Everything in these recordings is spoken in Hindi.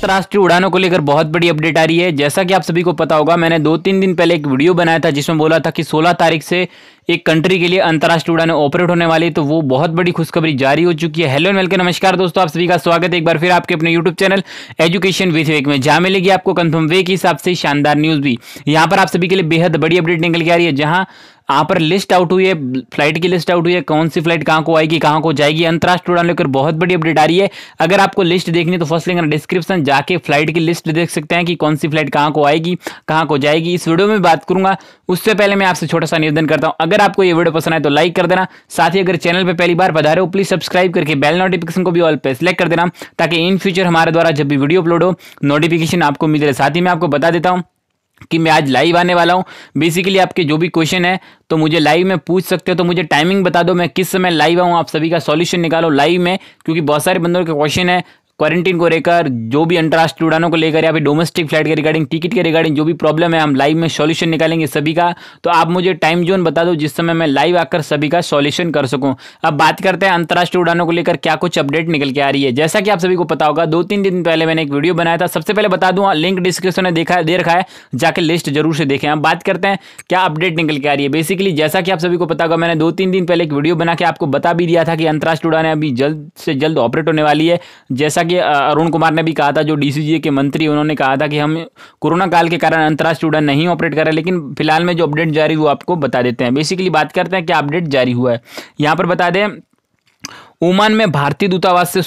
अंतर्राष्ट्रीय उड़ानों को लेकर बहुत बड़ी अपडेट आ रही है। जैसा कि आप सभी को पता होगा, मैंने दो तीन दिन पहले एक वीडियो बनाया था जिसमें बोला था कि 16 तारीख से एक कंट्री के लिए अंतर्राष्ट्रीय उड़ानें ऑपरेट होने वाली तो वो बहुत बड़ी खुशखबरी जारी हो चुकी है। हेलो वेलकम नमस्कार दोस्तों, आप सभी का स्वागत है एक बार फिर आपके अपने YouTube channel education with wake में, जहाँ मिलेगी आपको कंफर्म वे के हिसाब से शानदार न्यूज़ भी। यहाँ पर आप सभी के लिए बेहद बड़ी अपडेट निकल के आ रही है, जहाँ यहाँ पर लिस्ट आउट हुई है फ़्लाइट की लिस्ट आउट हुई है, कौन सी फ़्लाइट कहाँ को आएगी, कहाँ को जाएगी, अंतरराष्ट्रीय उड़ान लेकर बहुत बड़ी अपडेट आ रही है। अगर आपको लिस्ट देखनी है तो फ़र्स्ट लिंक डिस्क्रिप्शन जाके फ़्लाइट की लिस्ट देख सकते हैं कि कौन सी फ़्लाइट कहाँ को आएगी, कहाँ को जाएगी। इस वीडियो में बात करूँगा, उससे पहले मैं आपसे छोटा सा निवेदन करता हूँ, अगर आपको ये वीडियो पसंद आए तो लाइक कर देना, साथ ही अगर चैनल पर पहली बार पधारे हो प्लीज़ सब्सक्राइब करके बेल नोटिफिकेशन को भी ऑल पे सिलेक्ट कर देना, ताकि इन फ्यूचर हमारे द्वारा जब भी वीडियो अपलोड हो नोटिफिकेशन आपको मिल। जाए साथ ही मैं आपको बता देता हूँ कि मैं आज लाइव आने वाला हूँ। बेसिकली आपके जो भी क्वेश्चन है तो मुझे लाइव में पूछ सकते हो तो मुझे टाइमिंग बता दो, मैं किस समय लाइव आऊँ, आप सभी का सॉल्यूशन निकालो लाइव में, क्योंकि बहुत सारे बंदों के क्वेश्चन है क्वारंटीन को लेकर, जो भी अंतर्राष्ट्रीय उड़ानों को लेकर या फिर डोमेस्टिक फ़्लाइट के रिगार्डिंग टिकट के रिगार्डिंग जो भी प्रॉब्लम है, हम लाइव में सॉल्यूशन निकालेंगे सभी का। तो आप मुझे टाइम जोन बता दो, जिस समय मैं लाइव आकर सभी का सॉल्यूशन कर सकूँ। अब बात करते हैं अंतर्राष्ट्रीय उड़ानों को लेकर क्या कुछ अपडेट निकल के आ रही है। जैसा कि आप सभी को पता होगा, दो तीन दिन पहले मैंने एक वीडियो बनाया था। सबसे पहले बता दूँ लिंक डिस्क्रिप्शन में देखा, दे रखा है जाकर लिस्ट ज़रूर से देखें। अब बात करते हैं, क्या अपडेट निकल के आ रही है। बेसिकली जैसा कि आप सभी को पता होगा, मैंने दो तीन दिन पहले एक वीडियो बना के आपको बता भी दिया था कि अंतर्राष्ट्रीय उड़ानें अभी जल्द से जल्द ऑपरेट होने वाली है। जैसा कि अरुण कुमार ने भी कहा था, जो डीसीजीए के मंत्री, उन्होंने कहा था कि हम कोरोना काल के कारण अंतर्राष्ट्रीय उड़ान नहीं ऑपरेट कर रहे, लेकिन फ़िलहाल में जो अपडेट जारी हुआ, आपको बता देते हैं। बेसिकली बात करते हैं, क्या अपडेट जारी हुआ है। यहाँ पर बता दें, ओमान में भारतीय दूतावास से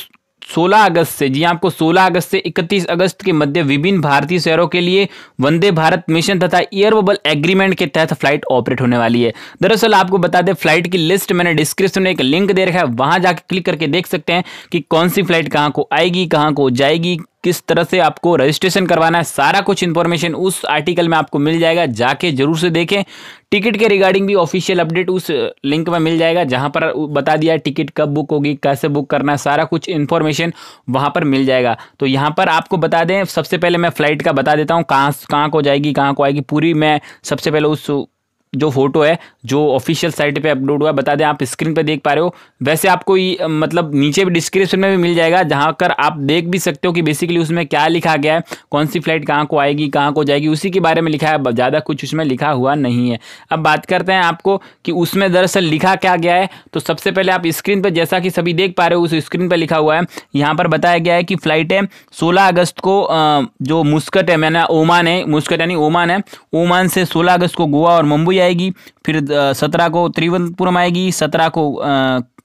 16 अगस्त से, जी आपको 16 अगस्त से 31 अगस्त के मध्य विभिन्न भारतीय शहरों के लिए वंदे भारत मिशन तथा एयर बबल एग्रीमेंट के तहत फ़्लाइट ऑपरेट होने वाली है। दरअसल आपको बता दें, फ़्लाइट की लिस्ट मैंने डिस्क्रिप्शन में एक लिंक दे रखा है, वहाँ जाकर क्लिक करके देख सकते हैं कि कौन सी फ़्लाइट कहाँ को आएगी, कहाँ को जाएगी किस तरह से आपको रजिस्ट्रेशन करवाना है, सारा कुछ इन्फॉर्मेशन उस आर्टिकल में आपको मिल जाएगा, जाके ज़रूर से देखें। टिकट के रिगार्डिंग भी ऑफिशियल अपडेट उस लिंक में मिल जाएगा, जहाँ पर बता दिया टिकट कब बुक होगी, कैसे बुक करना है, सारा कुछ इन्फॉर्मेशन वहाँ पर मिल जाएगा। तो यहाँ पर आपको बता दें, सबसे पहले मैं फ़्लाइट का बता देता हूँ, कहाँ कहाँ को जाएगी, कहाँ को आएगी, पूरी मैं सबसे पहले उस जो फ़ोटो है, जो ऑफिशियल साइट पे अपलोड हुआ बता दें, आप स्क्रीन पे देख पा रहे हो। वैसे आपको ये मतलब नीचे भी डिस्क्रिप्शन में भी मिल जाएगा, जहाँ कर आप देख भी सकते हो कि बेसिकली उसमें क्या लिखा गया है, कौन सी फ़्लाइट कहाँ को आएगी, कहाँ को जाएगी, उसी के बारे में लिखा है ज़्यादा कुछ उसमें लिखा हुआ नहीं है। अब बात करते हैं आपको कि उसमें दरअसल लिखा क्या गया है तो सबसे पहले आप स्क्रीन पर जैसा कि सभी देख पा रहे हो, उस स्क्रीन पर लिखा हुआ है। यहाँ पर बताया गया है कि फ़्लाइट सोलह अगस्त को जो मुस्कट है, मैंने ओमान है, मुस्कट यानी ओमान है, ओमान से सोलह अगस्त को गोवा और मुंबई आएगी, फिर सत्रह को त्रिवंतपुरम आएगी, सत्रह को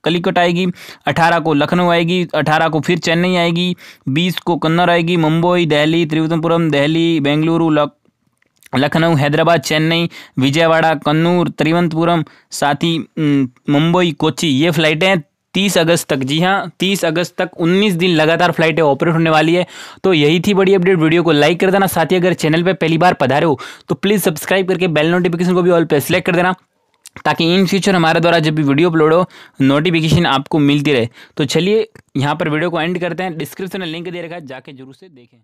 कलिकट आएगी, अठारह को लखनऊ आएगी, अठारह को फिर चेन्नई आएगी, बीस को कन्नौर आएगी, मुंबई, दिल्ली, त्रिवंतपुरम, दिल्ली, बेंगलुरु लखनऊ, हैदराबाद, चेन्नई, विजयवाड़ा, कन्नूर, त्रिवंतपुरम, साथ ही मुंबई कोची ये फ्लाइटें तीस अगस्त तक। जी हाँ तीस अगस्त तक उन्नीस दिन लगातार फ्लाइटें ऑपरेट होने वाली है। तो यही थी बड़ी अपडेट। वीडियो को लाइक कर देना। साथ ही अगर चैनल पर पहली बार पधारे हो तो प्लीज़ सब्सक्राइब करके बेल नोटिफिकेशन को भी ऑल पे सिलेक्ट कर देना, ताकि इन फ्यूचर हमारे द्वारा जब भी वीडियो अपलोड हो, नोटिफिकेशन आपको मिलती रहे। तो चलिए, यहाँ पर वीडियो को एंड करते हैं। डिस्क्रिप्शन में लिंक दे रखा है, जाके ज़रूर से देखें।